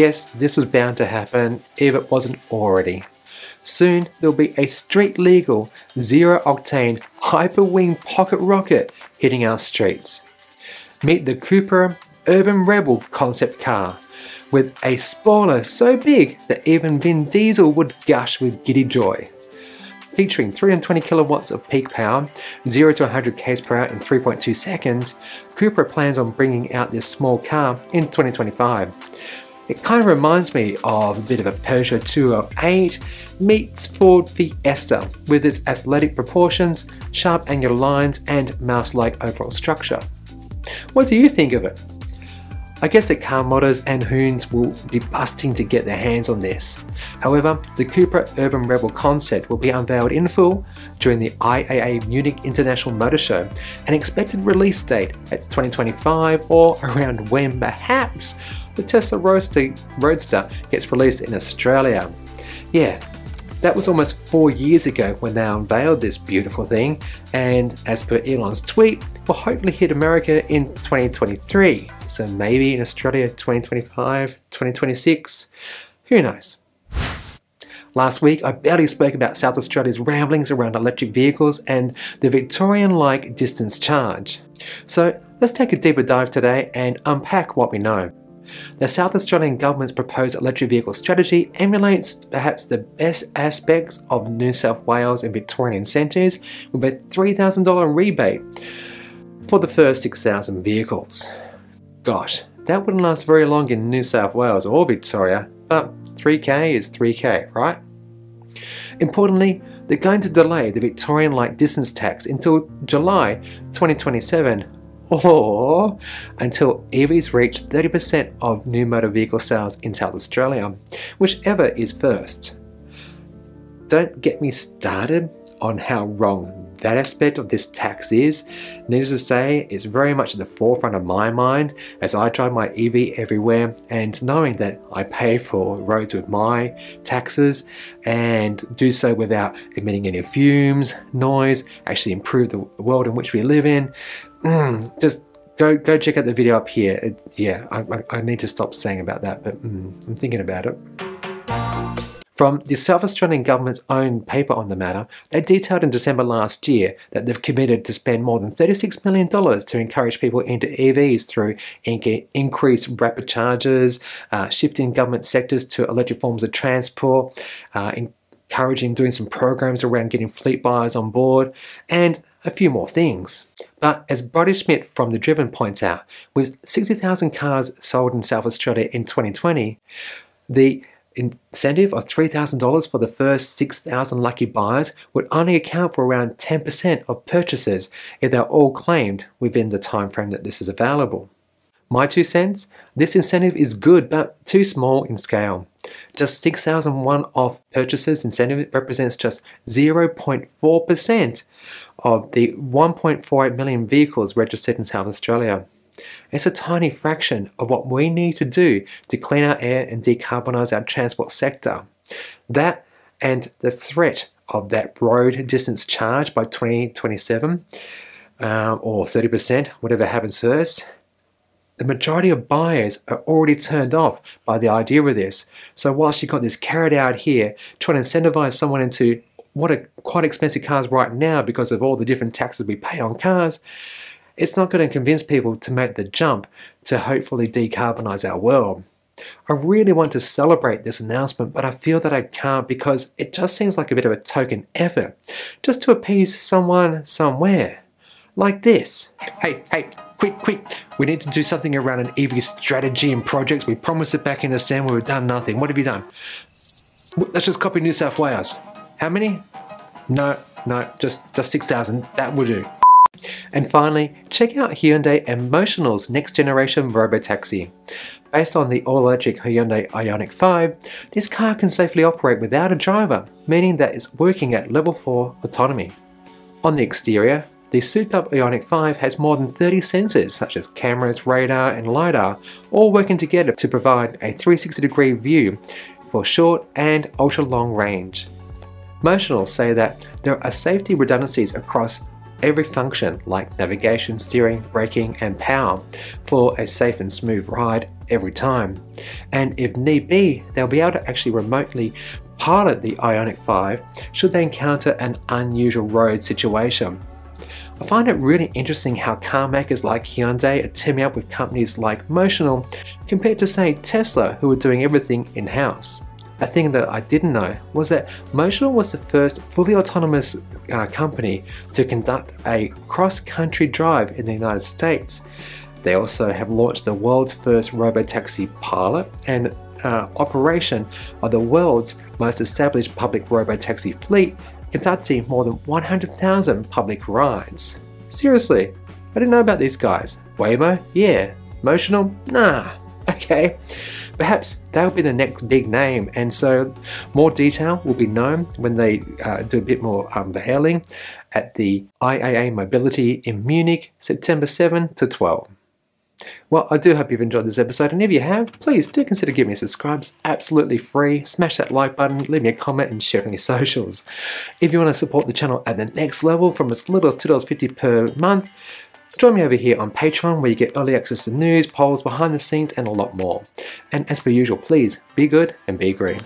guess this was bound to happen if it wasn't already. Soon there'll be a street legal, zero octane, hyper wing pocket rocket hitting our streets. Meet the Cupra Urban Rebel concept car with a spoiler so big that even Vin Diesel would gush with giddy joy. Featuring 320 kilowatts of peak power, 0 to 100 k's per hour in 3.2 seconds, Cupra plans on bringing out this small car in 2025. It kind of reminds me of a bit of a Peugeot 208 meets Ford Fiesta with its athletic proportions, sharp angular lines and mouse-like overall structure. What do you think of it? I guess that car modders and hoons will be busting to get their hands on this. However, the Cupra Urban Rebel concept will be unveiled in full during the IAA Munich International Motor Show, an expected release date at 2025 or around when perhaps the Tesla Roadster, gets released in Australia. Yeah, that was almost four years ago when they unveiled this beautiful thing, and as per Elon's tweet, will hopefully hit America in 2023. So maybe in Australia 2025, 2026, who knows. Last week, I barely spoke about South Australia's ramblings around electric vehicles and the Victorian-like distance charge. So let's take a deeper dive today and unpack what we know. The South Australian Government's proposed electric vehicle strategy emulates perhaps the best aspects of New South Wales and Victorian incentives with a $3,000 rebate for the first 6,000 vehicles. Gosh, that wouldn't last very long in New South Wales or Victoria, but 3k is 3k, right? Importantly, they're going to delay the Victorian light distance tax until July 2027 or until EVs reach 30% of new motor vehicle sales in South Australia, whichever is first. Don't get me started on how wrong that aspect of this tax is. Needless to say, it's very much at the forefront of my mind as I drive my EV everywhere and knowing that I pay for roads with my taxes and do so without emitting any fumes, noise, actually improve the world in which we live in. Mm, just go go check out the video up here. It, yeah, I, I, I, need to stop saying about that, but mm, I'm thinking about it. From the South Australian Government's own paper on the matter, they detailed in December last year that they've committed to spend more than $36 million to encourage people into EVs through increased rapid charges, uh, shifting government sectors to electric forms of transport, uh, encouraging doing some programs around getting fleet buyers on board, and a few more things. But as Brodie Schmidt from The Driven points out, with 60,000 cars sold in South Australia in 2020, the incentive of $3,000 for the first 6,000 lucky buyers would only account for around 10% of purchases if they're all claimed within the time frame that this is available. My two cents, this incentive is good but too small in scale. Just 6,000 one-off purchases incentive represents just 0.4% of the 1.48 million vehicles registered in South Australia. It's a tiny fraction of what we need to do to clean our air and decarbonise our transport sector. That and the threat of that road distance charge by 2027 um, or 30%, whatever happens first, the majority of buyers are already turned off by the idea of this. So whilst you've got this carrot out here trying to incentivize someone into what are quite expensive cars right now because of all the different taxes we pay on cars, it's not going to convince people to make the jump to hopefully decarbonize our world. I really want to celebrate this announcement, but I feel that I can't because it just seems like a bit of a token effort, just to appease someone somewhere. Like this. Hey, hey, quick, quick, we need to do something around an EV strategy and projects. We promised it back in December, we've done nothing. What have you done? Let's just copy New South Wales. How many? No, no, just, just 6,000. That will do. And finally, check out Hyundai Motional's next generation robotaxi. Based on the all-electric Hyundai Ioniq 5, this car can safely operate without a driver, meaning that it's working at level 4 autonomy. On the exterior, the souped-up Ioniq 5 has more than 30 sensors such as cameras, radar and LiDAR, all working together to provide a 360 degree view for short and ultra long range. Motional say that there are safety redundancies across every function like navigation, steering, braking, and power for a safe and smooth ride every time. And if need be, they'll be able to actually remotely pilot the Ioniq 5 should they encounter an unusual road situation. I find it really interesting how car makers like Hyundai are teaming up with companies like Motional compared to say Tesla who are doing everything in-house. A thing that I didn't know was that Motional was the first fully autonomous uh, company to conduct a cross-country drive in the United States. They also have launched the world's first robotaxi pilot and uh, operation of the world's most established public robotaxi fleet conducting more than 100,000 public rides. Seriously, I didn't know about these guys. Waymo? Yeah. Motional? Nah. Okay. Perhaps they'll be the next big name, and so more detail will be known when they uh, do a bit more unveiling at the IAA Mobility in Munich, September 7 to 12. Well, I do hope you've enjoyed this episode, and if you have, please do consider giving me a subscribe. It's absolutely free. Smash that like button, leave me a comment, and share on your socials. If you want to support the channel at the next level from as little as $2.50 per month, Join me over here on Patreon where you get early access to news, polls, behind the scenes, and a lot more. And as per usual, please be good and be green.